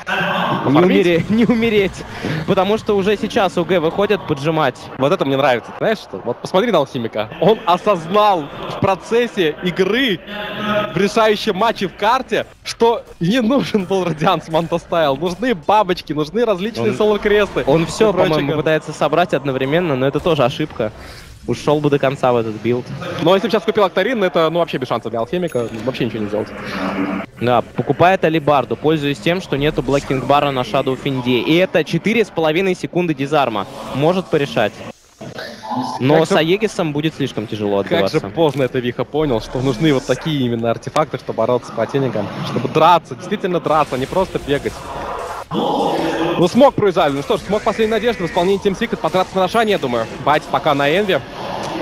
не, Оформить? умере- <laughs> не умереть. Потому что уже сейчас OG выходят поджимать. Вот это мне нравится. Знаешь что? Вот посмотри на Алхимика. Он осознал в процессе игры, в решающем матче в карте, что не нужен был Radiance Manta Style. Нужны бабочки, нужны различные solar crest ы. Он все, по-моему, пытается собрать одновременно, но это тоже ошибка. Ушел бы до конца в этот build. Но если бы сейчас купил Octarine, это ну вообще без шансов для Алхимика. Вообще ничего не сделать. Да, покупает Алебарду, пользуясь тем, что нету Black King Bar а на Shadow Fiend е. И это 4,5 секунды disarm а. Может порешать. Но Как с же- Аегисом будет слишком тяжело Как же отбиваться. поздно это Виха понял, что нужны вот такие именно артефакты, чтобы бороться с противником. Чтобы драться, действительно драться, а не просто бегать. Ну, смог прожимали. Ну что ж, смог последней надежды в исполнении Team Secret потратить на Рошане, я думаю. Бабочка на Энви.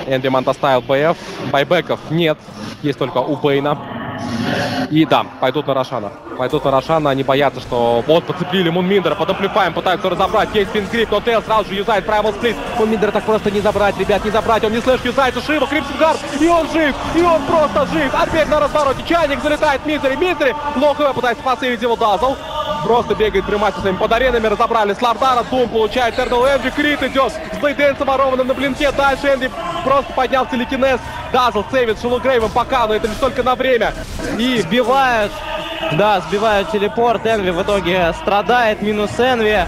Энви Manta Style БФ. Байбеков нет. Есть только у Бейна. И да, пойдут на Рошана. Пойдут на Рошана, они боятся, что вот подцепили Мунминдера, под амплифаем пытаются разобрать. Есть спинскрип, но Тейл сразу же юзает Primal Split. Мунминдера так просто не забрать, ребят, не забрать. Он не слэш юзает, Шива, Крипсингард, и он жив, и он просто жив. Опять на развороте, Чайник залетает, Мизери, Мизери. Лохове пытается посейвить его Дазл. Просто бегает прямать со своими под аренами, разобрали Слардара, Дум получает Тердл Энджи, Крит идет с Блейденсом ворованным на блинке, дальше Энди просто поднял телекинез, Дазл сейвит Шилу Грейвом пока, но это лишь только на время. И Сбивают, да, сбивают телепорт. Энви в итоге страдает, минус Энви.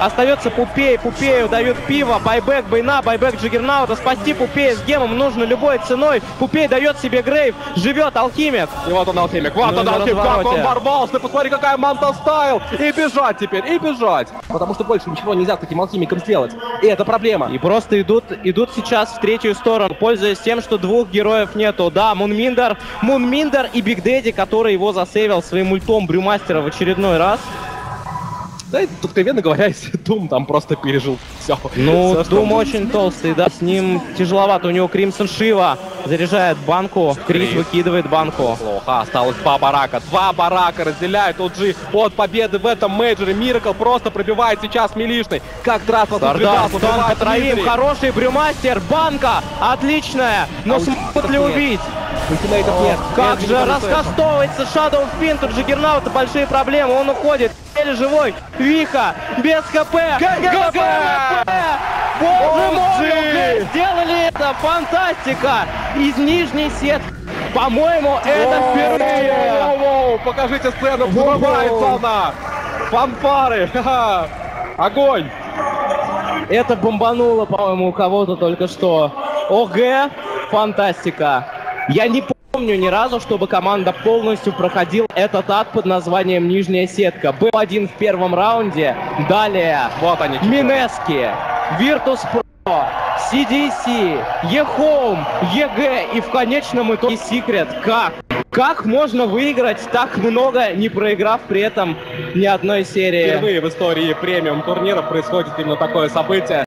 Остается Пупей, Пупею дают пиво, buyback Бейна, buyback Джаггернаута. Спасти Пупея с гемом нужно любой ценой. Пупей дает себе грейв, живет Алхимик. И вот он алхимик, вот Ну, он алхимик, как он ворвался, ты посмотри, какая Manta Style! И бежать теперь, и бежать! Потому что больше ничего нельзя с таким алхимиком сделать. И это проблема. И просто идут, идут сейчас в третью сторону, пользуясь тем, что двух героев нету. Да, Мунминдер, Мунминдер и Биг Дэдди, который его засейвил своим ультом Брюмастера в очередной раз. Да, откровенно говоря, <laughs> если Дум там просто пережил все. Ну, Дум очень толстый, да, с ним тяжеловато. У него Crimson, Шива заряжает банку, Крит выкидывает банку. Плохо, осталось два барака. Два барака разделяют OG от победы в этом мейджоре. Миракл просто пробивает сейчас милишный. Как драться Слардар, стон по троим, хороший Брюмастер, банка, отличная, но А смогут ли убить? Ультимейтов нет. Как же раскастовывается Shadow Fiend, тут у Джаггернаута большие проблемы, он уходит, еле живой, Виха, без ХП, GG! Боже мой, сделали это, фантастика! Из нижней сетки, по-моему, это впервые! Покажите сцену, взрывается она! Фанфары! <laughs> Огонь! Это бомбануло, по-моему, у кого-то только что. ОГ, фантастика. Я не помню ни разу, чтобы команда полностью проходила этот ад под названием Нижняя сетка. Был один в первом раунде, далее Вот они. Минески, Virtus Pro, CDC, eHome, EG и в конечном итоге Secret. Как? Как можно выиграть так много, не проиграв при этом ни одной серии? Впервые в истории премиум турнира происходит именно такое событие.